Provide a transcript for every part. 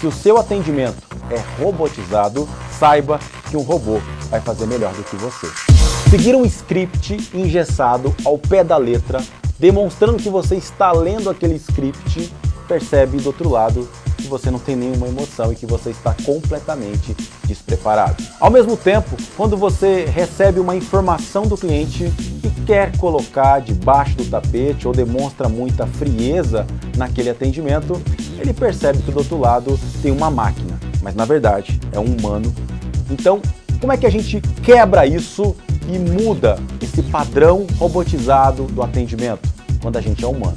Se o seu atendimento é robotizado, saiba que um robô vai fazer melhor do que você. Seguir um script engessado ao pé da letra, demonstrando que você está lendo aquele script, percebe do outro lado que você não tem nenhuma emoção e que você está completamente despreparado. Ao mesmo tempo, quando você recebe uma informação do cliente e quer colocar debaixo do tapete ou demonstra muita frieza naquele atendimento, ele percebe que do outro lado tem uma máquina, mas na verdade é um humano. Então, como é que a gente quebra isso e muda esse padrão robotizado do atendimento quando a gente é humano?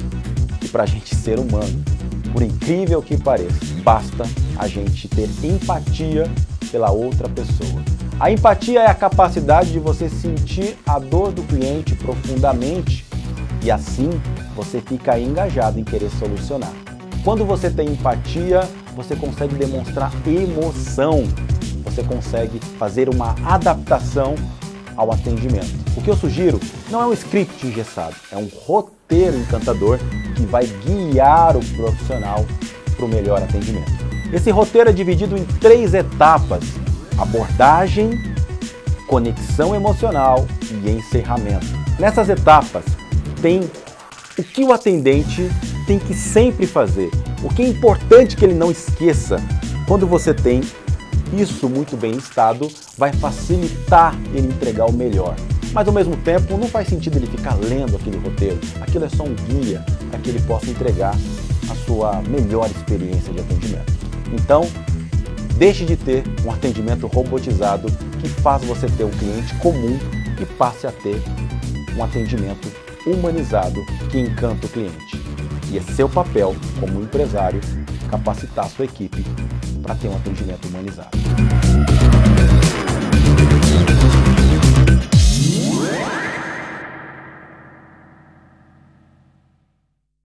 E para a gente ser humano, por incrível que pareça, basta a gente ter empatia pela outra pessoa. A empatia é a capacidade de você sentir a dor do cliente profundamente e assim você fica engajado em querer solucionar. Quando você tem empatia, você consegue demonstrar emoção, você consegue fazer uma adaptação ao atendimento. O que eu sugiro não é um script engessado, é um roteiro encantador que vai guiar o profissional para o melhor atendimento. Esse roteiro é dividido em três etapas: abordagem, conexão emocional e encerramento. Nessas etapas tem o que o atendente tem que sempre fazer, o que é importante que ele não esqueça. Quando você tem isso muito bem listado, vai facilitar ele entregar o melhor. Mas ao mesmo tempo, não faz sentido ele ficar lendo aquele roteiro. Aquilo é só um guia para que ele possa entregar a sua melhor experiência de atendimento. Então, deixe de ter um atendimento robotizado que faz você ter um cliente comum e passe a ter um atendimento humanizado que encanta o cliente. E é seu papel, como empresário, capacitar a sua equipe para ter um atendimento humanizado.